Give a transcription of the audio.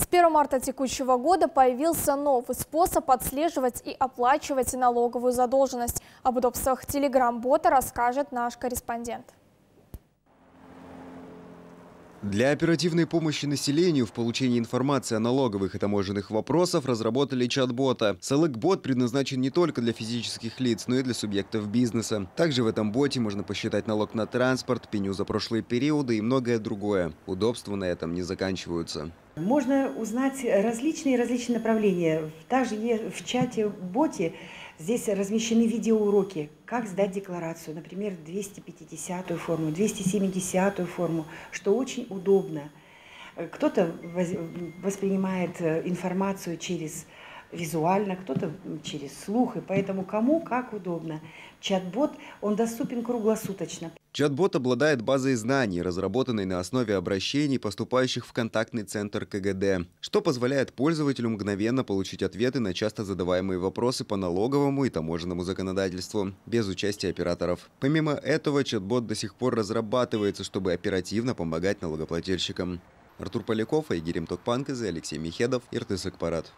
С 1 марта текущего года появился новый способ отслеживать и оплачивать налоговую задолженность. Об удобствах Telegram-бота расскажет наш корреспондент. Для оперативной помощи населению в получении информации о налоговых и таможенных вопросах разработали чат-бота. Селек-бот предназначен не только для физических лиц, но и для субъектов бизнеса. Также в этом боте можно посчитать налог на транспорт, пеню за прошлые периоды и многое другое. Удобства на этом не заканчиваются. Можно узнать различные различные направления. Также в чате-боте здесь размещены видеоуроки, как сдать декларацию, например, 250 форму, 270 форму, что очень удобно. Кто-то воспринимает э, информацию через визуально, кто-то через слух, и поэтому кому как удобно. Чат-бот, он доступен круглосуточно. Чат-бот обладает базой знаний, разработанной на основе обращений, поступающих в контактный центр КГД, что позволяет пользователю мгновенно получить ответы на часто задаваемые вопросы по налоговому и таможенному законодательству, без участия операторов. Помимо этого, чат-бот до сих пор разрабатывается, чтобы оперативно помогать налогоплательщикам. Артур Поляков, Айгерим Токпанкзе, Алексей Михедов, Иртыс Акпарат.